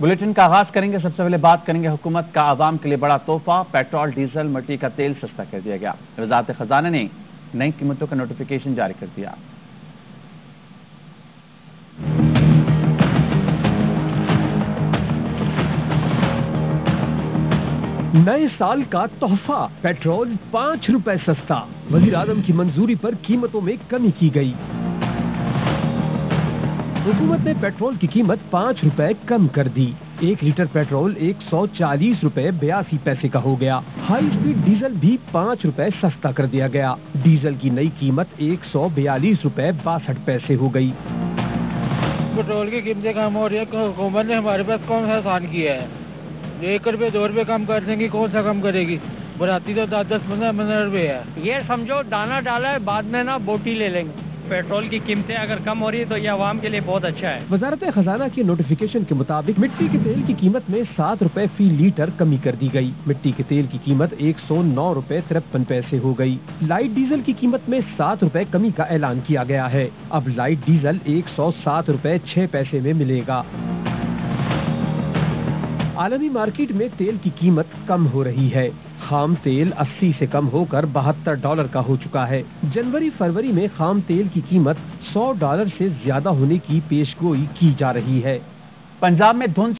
Bulletin का आगाज़ करेंगे। सबसे पहले बात करेंगे हुकूमत का आवाम के लिए बड़ा तोहफा। पेट्रोल, डीजल, मिट्टी का तेल सस्ता कर दिया गया। वजारत खजाना ने नई कीमतों का नोटिफिकेशन जारी कर दिया। नए साल का तोहफा, पेट्रोल पाँच रुपए सस्ता। वज़ीर आज़म की मंजूरी पर कीमतों में कमी की गई। हुकूमत ने पेट्रोल की कीमत पाँच रुपए कम कर दी। एक लीटर पेट्रोल एक सौ चालीस रूपए बयासी पैसे का हो गया। हाई स्पीड डीजल भी पाँच रूपए सस्ता कर दिया गया। डीजल की नई कीमत एक सौ बयालीस रूपए बासठ पैसे हो गई। पेट्रोल की कीमतें कम हो रही है। हुकूमत ने हमारे पास कौन सा आसान किया है? एक रुपये दो रुपये कम कर देंगी कौन सा कम करेगी? बढ़ाती तो दस दस पंद्रह पंद्रह रुपये है। ये समझो दाना डाला है बाद में ना बोटी ले लेंगे। पेट्रोल की कीमतें अगर कम हो रही है तो ये आवाम के लिए बहुत अच्छा है। वजारत खजाना के नोटिफिकेशन के मुताबिक मिट्टी के तेल की कीमत में सात रुपए फ़ी लीटर कमी कर दी गई। मिट्टी के तेल की कीमत एक सौ नौ रूपए तिरपन पैसे हो गई। लाइट डीजल की कीमत में सात रुपए कमी का ऐलान किया गया है। अब लाइट डीजल एक सौ सात रूपए छह पैसे में मिलेगा। आलमी मार्केट में तेल की कीमत कम हो रही है। खाम तेल 80 से कम होकर बहत्तर डॉलर का हो चुका है। जनवरी फरवरी में खाम तेल की कीमत 100 डॉलर से ज़्यादा होने की पेशगोई की जा रही है। पंजाब में धुंध